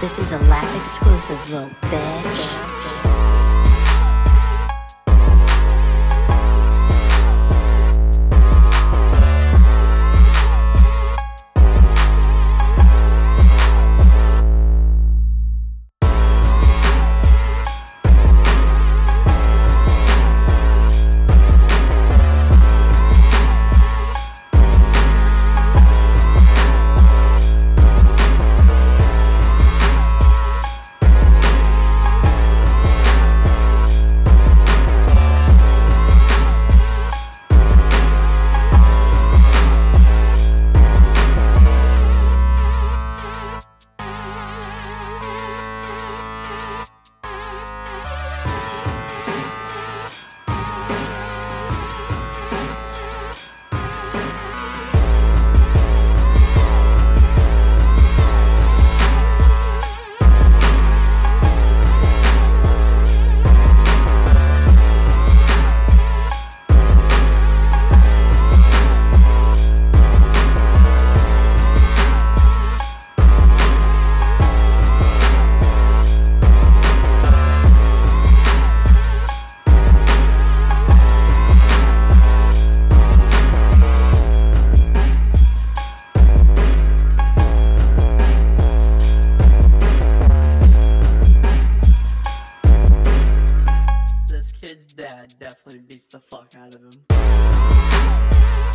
This is a Laff exclusive, little bitch. Definitely beats the fuck out of him.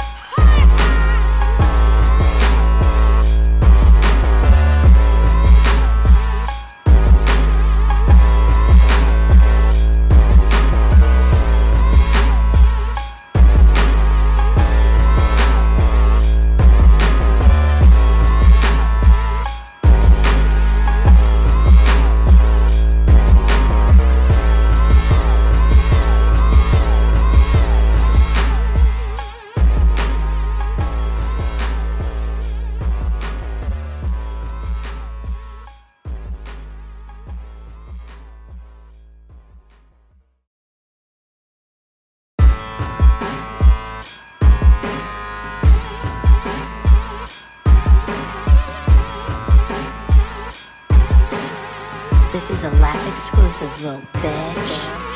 This is a Laff exclusive, little bitch.